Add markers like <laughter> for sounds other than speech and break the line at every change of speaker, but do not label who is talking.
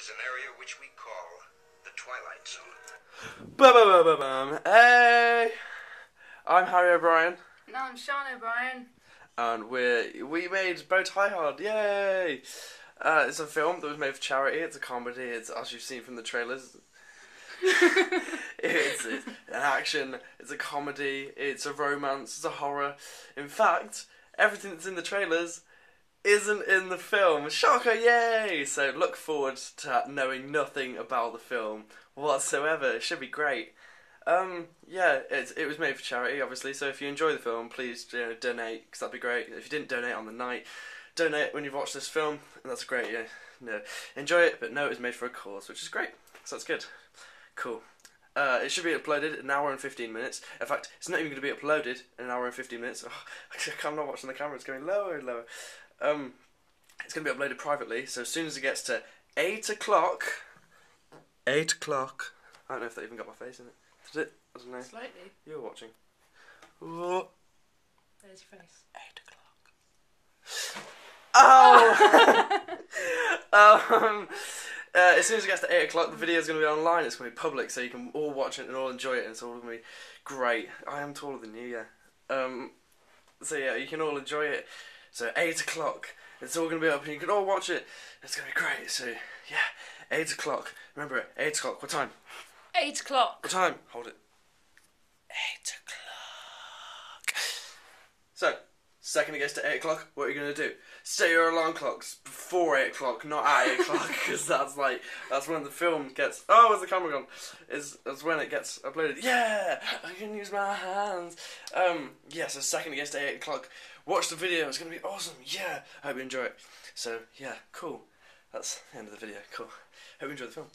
is an area which we call the Twilight Zone.
Bum, bum, bum, bum, bum. Hey, I'm Harry O'Brien,
No, I'm Sean O'Brien.
and we we made Bow Tie Hard. Yay! Uh, it's a film that was made for charity. It's a comedy. It's as you've seen from the trailers. <laughs> it's, it's an action. It's a comedy. It's a romance. It's a horror. In fact, everything that's in the trailers isn't in the film. Shocker! Yay! So look forward to knowing nothing about the film whatsoever. It should be great. Um, yeah, it, it was made for charity, obviously. So if you enjoy the film, please you know, donate because that'd be great. If you didn't donate on the night, donate when you've watched this film, and that's great. Yeah, no, enjoy it, but no, it was made for a cause, which is great. So that's good. Cool. Uh, it should be uploaded in an hour and 15 minutes. In fact, it's not even going to be uploaded in an hour and 15 minutes. <laughs> Oh, I'm not watching the camera, it's going lower and lower. Um, it's going to be uploaded privately, so as soon as it gets to 8 o'clock. 8 o'clock. I don't know if that even got my face in it. Did it? I don't know.
Slightly.
You were watching. Oh,
There's your face.
8 o'clock. Oh! <laughs> <laughs> um, uh, as soon as it gets to 8 o'clock, the video is going to be online. It's going to be public, so you can all watch it and all enjoy it, and it's all going to be great. I am taller than you, yeah. Um, so, yeah, you can all enjoy it. So, 8 o'clock, it's all going to be up, and you can all watch it. It's going to be great. So, yeah, 8 o'clock. Remember it, 8 o'clock. What time?
Eight o'clock.
What time? Hold it. 8 o'clock. So, second it gets to 8 o'clock, what are you going to do? Set your alarm clocks before 8 o'clock, not at 8 o'clock, <laughs> because that's like, that's when the film gets, oh, where's the camera gone? Is That's when it gets uploaded. Yeah, I can use my hands. Um, yeah, so second it gets to 8 o'clock, watch the video, it's going to be awesome. Yeah, I hope you enjoy it. So, yeah, cool. That's the end of the video, cool. Hope you enjoy the film.